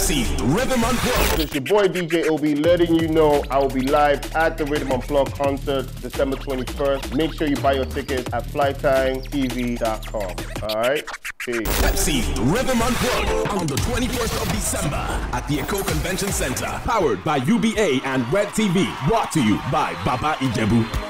Pepsi Rhythm Unplugged. It's your boy DJ Obi letting you know I will be live at the Rhythm Unplugged concert December 21st. Make sure you buy your tickets at flytimetv.com. All right? Peace. Pepsi Rhythm Unplugged on the 21st of December at the Eko Convention Center. Powered by UBA and Red TV. Brought to you by Baba Ijebu.